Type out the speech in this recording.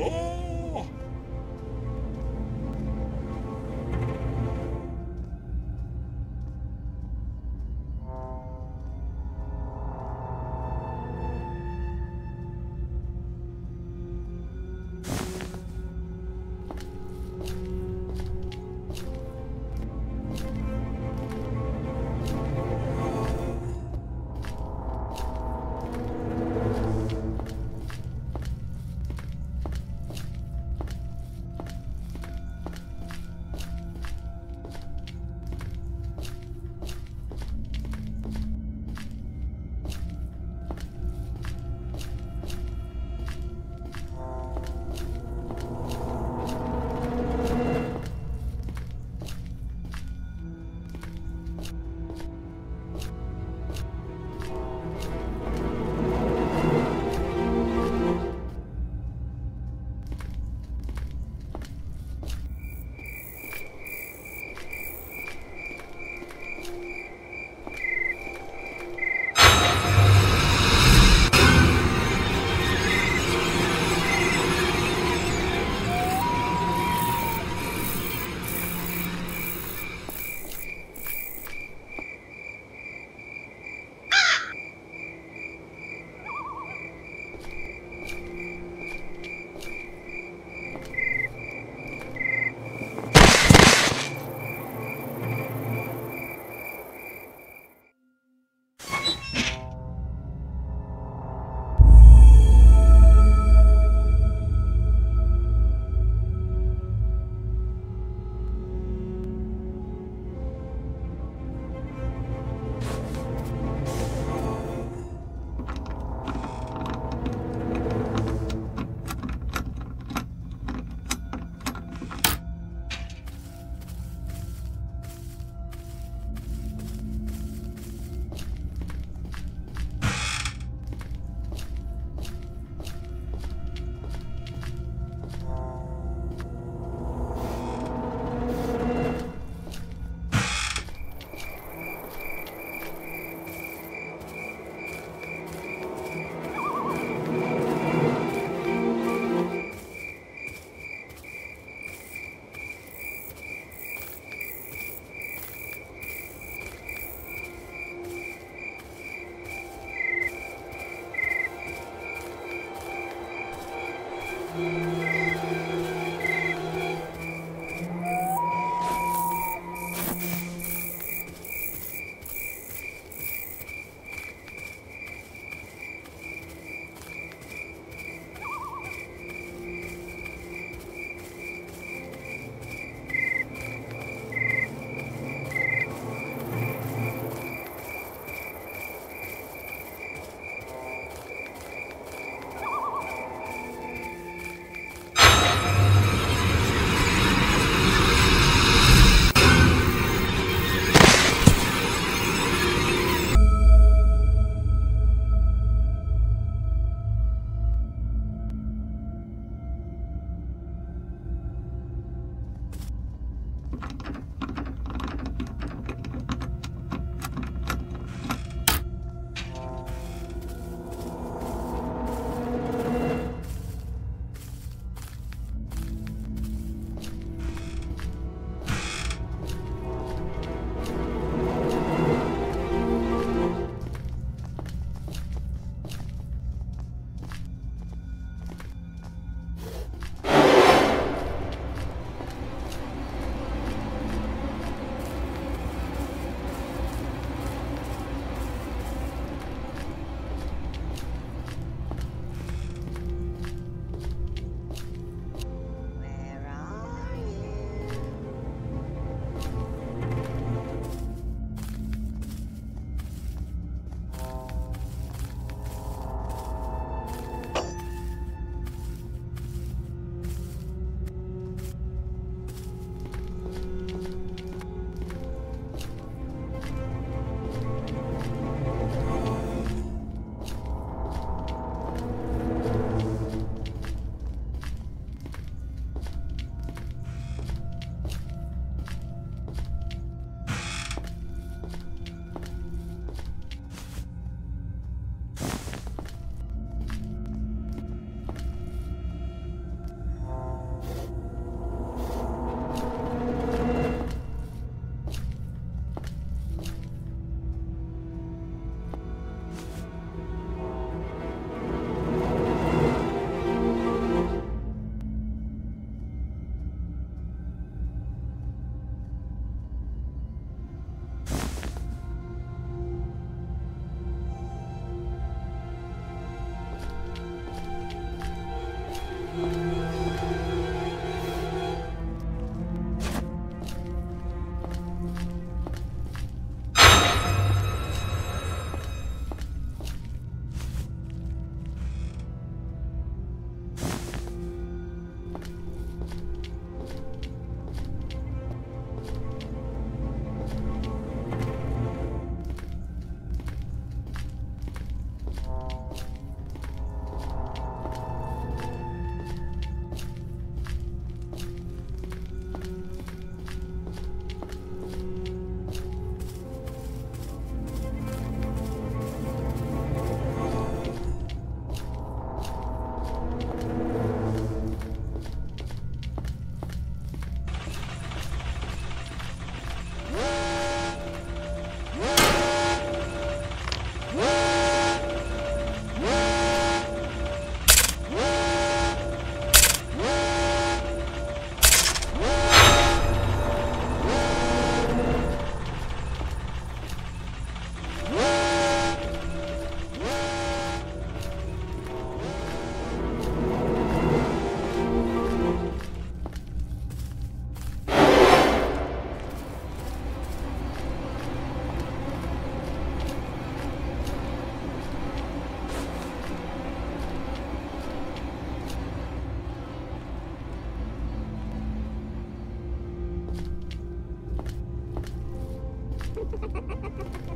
Oh! Ha ha ha ha ha!